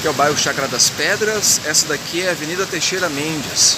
Aqui é o bairro Chácara das Pedras, essa daqui é a Avenida Teixeira Mendes.